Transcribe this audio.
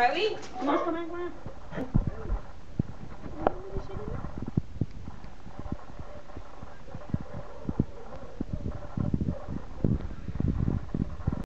Are we? want to come in, Gwen?